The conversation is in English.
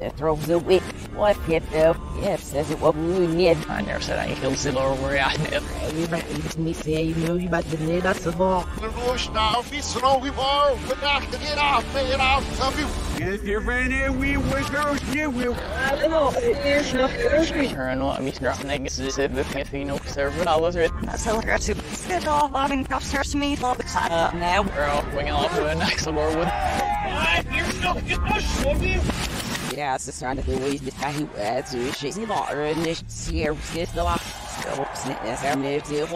It throws away. What if though? Yes, says it what we need. I never said I killed Zilla or where I live. You might me say you know you about to need us a ball. Nervoos nou, vissen nog even. We dachten hier af, ben je af, snap je? If you're ready, we will go, you will. Turn what I'm dropping niggas is if if you know server dollars it. So we're to sit off loving cups me love Uh, now Girl, winging off to the next door with Yeah, it's just trying to do ways to try to add to shit. See, lot or in this year, get the lot. So, snip this, I'm to